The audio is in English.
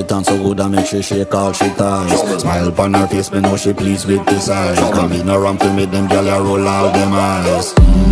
It on so good I make she shake all she ties Smile upon her face, me know she pleased with this eyes Come in around to make them gyal roll out them eyes. mm,